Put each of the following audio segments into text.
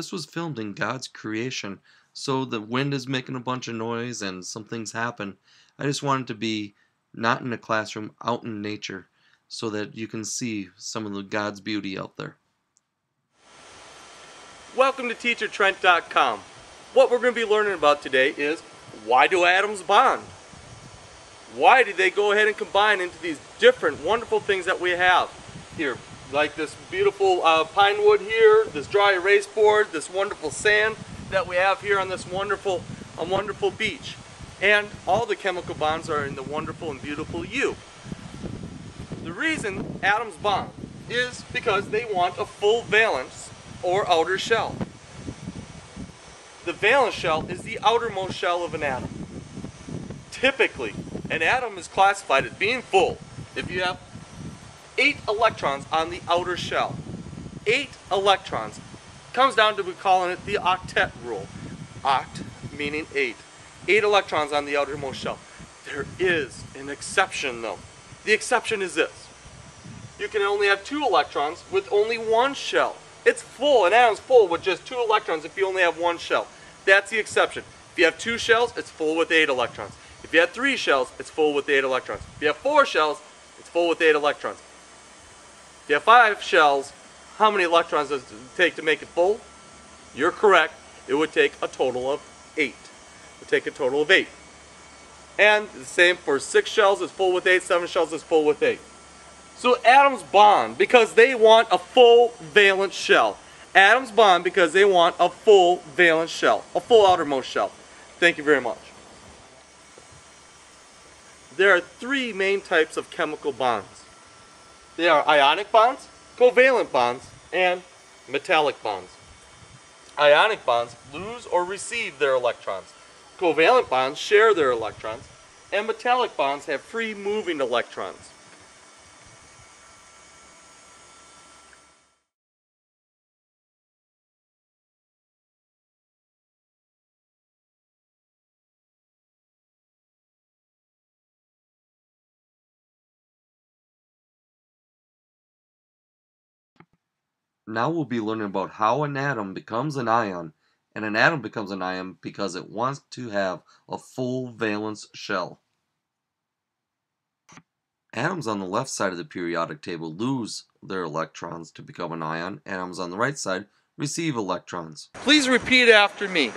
This was filmed in God's creation, so the wind is making a bunch of noise and some things happen. I just wanted to be not in a classroom, out in nature, so that you can see some of the God's beauty out there. Welcome to TeacherTrent.com. What we're going to be learning about today is why do atoms bond? Why did they go ahead and combine into these different wonderful things that we have here? Like this beautiful uh, pine wood here, this dry erase board, this wonderful sand that we have here on this wonderful, a wonderful beach. And all the chemical bonds are in the wonderful and beautiful you. The reason atoms bond is because they want a full valence or outer shell. The valence shell is the outermost shell of an atom. Typically, an atom is classified as being full if you have eight electrons on the outer shell. Eight electrons comes down to we calling it the octet rule. Oct meaning eight. Eight electrons on the outermost shell. There is an exception though. The exception is this. You can only have two electrons with only one shell. It's full, an atom's full with just two electrons if you only have one shell. That's the exception. If you have two shells, it's full with eight electrons. If you have three shells, it's full with eight electrons. If you have four shells, it's full with eight electrons. You have five shells, how many electrons does it take to make it full? You're correct. It would take a total of eight. It would take a total of eight. And the same for six shells is full with eight, seven shells is full with eight. So atoms bond because they want a full valence shell. Atoms bond because they want a full valence shell, a full outermost shell. Thank you very much. There are three main types of chemical bonds. They are ionic bonds, covalent bonds, and metallic bonds. Ionic bonds lose or receive their electrons. Covalent bonds share their electrons, and metallic bonds have free moving electrons. Now we'll be learning about how an atom becomes an ion, and an atom becomes an ion because it wants to have a full valence shell. Atoms on the left side of the periodic table lose their electrons to become an ion. Atoms on the right side receive electrons. Please repeat after me.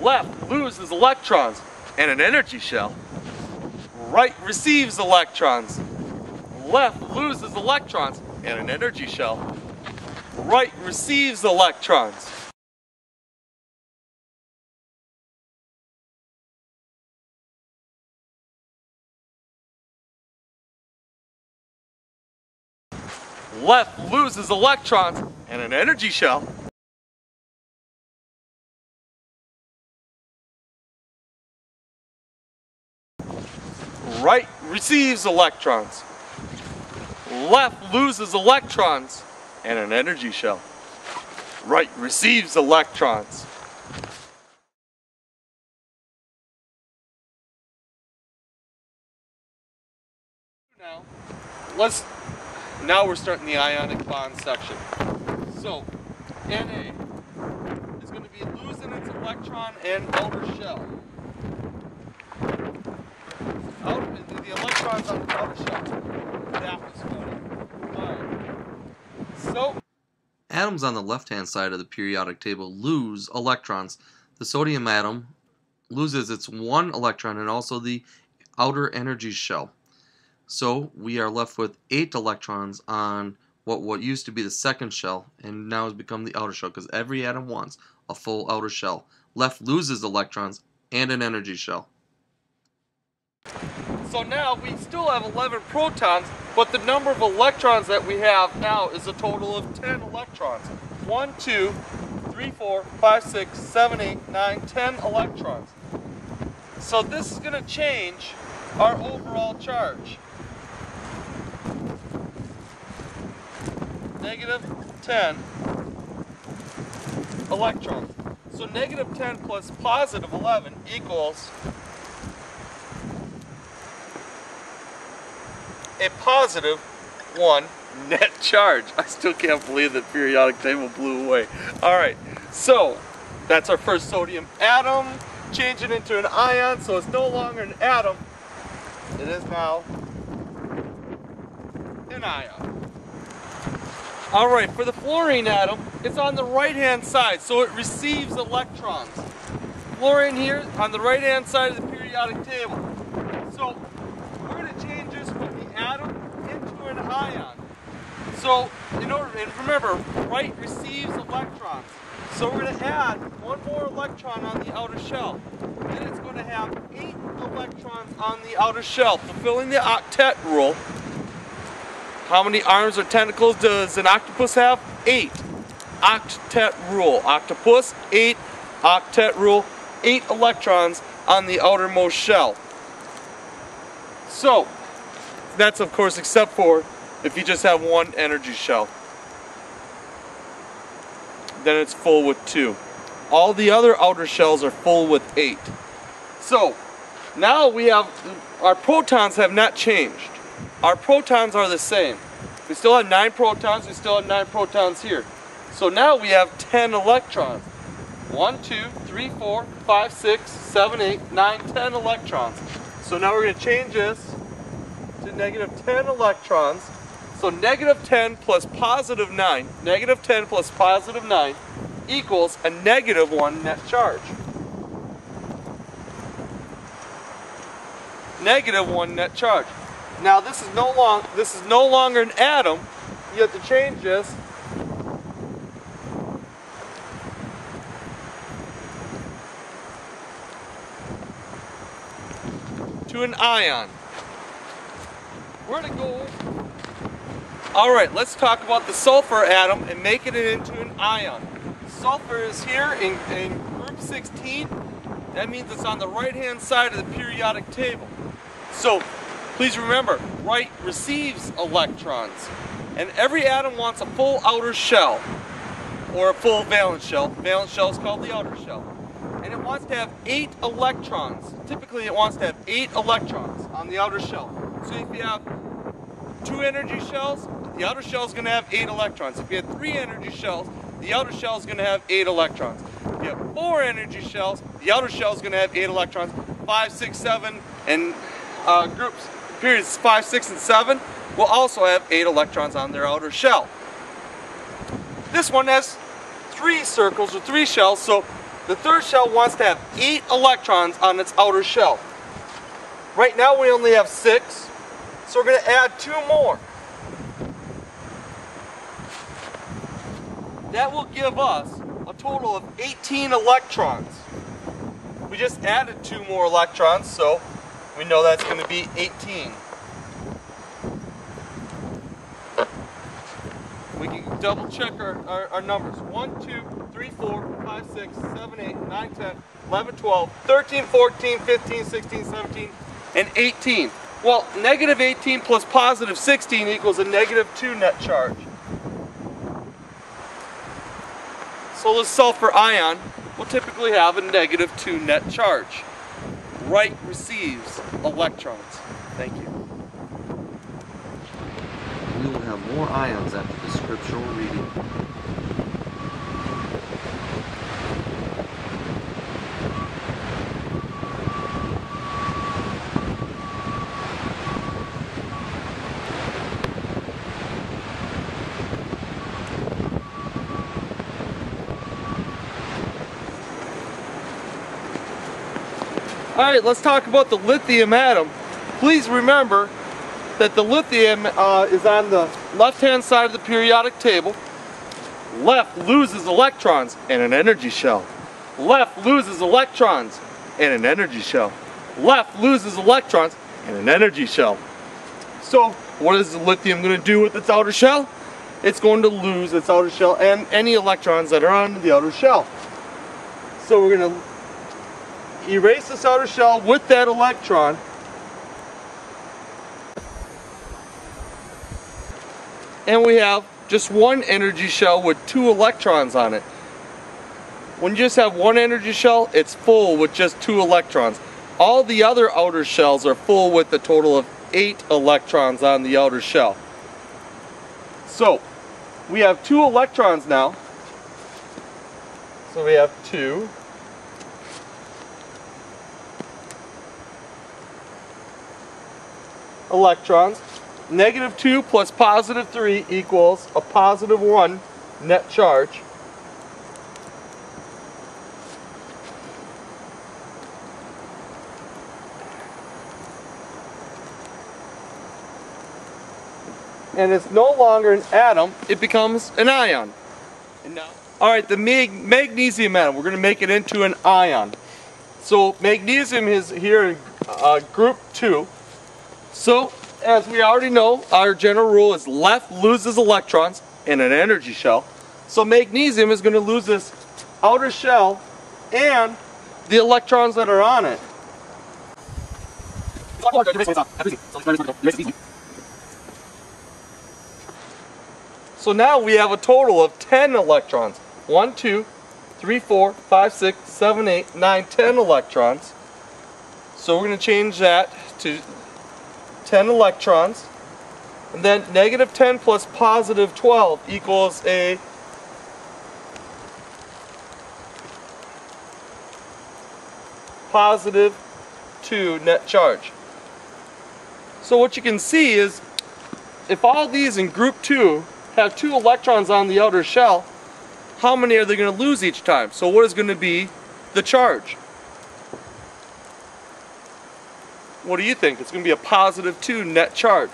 Left loses electrons and an energy shell. Right receives electrons. Left loses electrons and an energy shell. Right receives electrons. Left loses electrons and an energy shell. Right receives electrons. Left loses electrons and an energy shell. Right receives electrons. Now, let's, now we're starting the ionic bond section. So, Na is going to be losing its electron and outer shell. Out, the electrons on the outer shell. Atoms on the left-hand side of the periodic table lose electrons. The sodium atom loses its one electron and also the outer energy shell. So we are left with eight electrons on what, what used to be the second shell and now has become the outer shell because every atom wants a full outer shell. Left loses electrons and an energy shell. So now we still have 11 protons, but the number of electrons that we have now is a total of 10 electrons. 1, 2, 3, 4, 5, 6, 7, 8, 9, 10 electrons. So this is going to change our overall charge. Negative 10 electrons. So negative 10 plus positive 11 equals a positive 1 net charge. I still can't believe that periodic table blew away. All right, so that's our first sodium atom. Change it into an ion, so it's no longer an atom. It is now an ion. All right, for the fluorine atom, it's on the right-hand side, so it receives electrons. Fluorine here on the right-hand side of the periodic table. So we're going to change this from the atom into an ion. So, in order, and remember, right receives electrons. So we're going to add one more electron on the outer shell. Then it's going to have eight electrons on the outer shell, fulfilling the octet rule. How many arms or tentacles does an octopus have? Eight. Octet rule. Octopus, eight. Octet rule, eight electrons on the outermost shell. So, that's of course except for if you just have one energy shell. Then it's full with two. All the other outer shells are full with eight. So, now we have, our protons have not changed. Our protons are the same. We still have nine protons, we still have nine protons here. So now we have 10 electrons. 1, 2, 3, 4, 5, 6, 7, 8, 9, 10 electrons. So now we're going to change this to negative 10 electrons. So negative 10 plus positive 9, negative 10 plus positive 9 equals a negative 1 net charge. Negative 1 net charge. Now this is no long this is no longer an atom. You have to change this to an ion. We're gonna go. All right, let's talk about the sulfur atom and making it into an ion. Sulfur is here in, in group 16. That means it's on the right-hand side of the periodic table. So please remember, right receives electrons. And every atom wants a full outer shell or a full valence shell. Valence shell is called the outer shell and it wants to have eight electrons. Typically it wants to have eight electrons on the outer shell. So if you have two energy shells, the outer shell is going to have eight electrons. If you have three energy shells, the outer shell is going to have eight electrons. If you have four energy shells, the outer shell is going to have eight electrons. Five, six, seven, and uh, groups, periods five, six, and seven will also have eight electrons on their outer shell. This one has three circles or three shells, so the third shell wants to have eight electrons on its outer shell. Right now we only have six, so we're going to add two more. That will give us a total of 18 electrons. We just added two more electrons, so we know that's going to be 18. We can double check our, our, our numbers. 1, 2, 3, 4, 5, 6, 7, 8, 9, 10, 11, 12, 13, 14, 15, 16, 17, and 18. Well, negative 18 plus positive 16 equals a negative 2 net charge. So the sulfur ion will typically have a negative 2 net charge. Right receives electrons. Thank you. We will have more ions after the scriptural reading. All right, let's talk about the lithium atom. Please remember that the lithium uh, is on the left-hand side of the periodic table. Left loses electrons in an energy shell. Left loses electrons in an energy shell. Left loses electrons in an energy shell. So what is the lithium going to do with its outer shell? It's going to lose its outer shell and any electrons that are on the outer shell. So we're going to erase this outer shell with that electron. And we have just one energy shell with two electrons on it. When you just have one energy shell, it's full with just two electrons. All the other outer shells are full with a total of eight electrons on the outer shell. So, we have two electrons now. So we have two. Electrons. Negative 2 plus positive 3 equals a positive 1 net charge. And it's no longer an atom, it becomes an ion. All right, the mag magnesium atom, we're going to make it into an ion. So magnesium is here in uh, group 2. So as we already know, our general rule is left loses electrons in an energy shell. So magnesium is going to lose this outer shell and the electrons that are on it. So now we have a total of 10 electrons. 1, 2, 3, 4, 5, 6, 7, 8, 9, 10 electrons. So we're going to change that to 10 electrons. And then negative 10 plus positive 12 equals a positive 2 net charge. So what you can see is if all these in group 2 have two electrons on the outer shell, how many are they going to lose each time? So what is going to be the charge? What do you think? It's going to be a positive 2 net charge.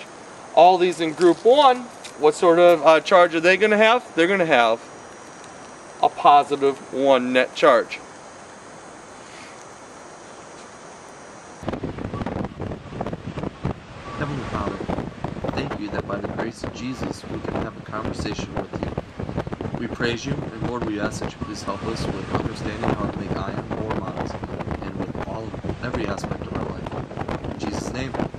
All these in group 1, what sort of uh, charge are they going to have? They're going to have a positive 1 net charge. Heavenly Father, thank you that by the grace of Jesus we can have a conversation with you. We praise you, and Lord, we ask that you please help us with understanding how to make ion Bohr models and with all every aspect of our life. Jesus' name.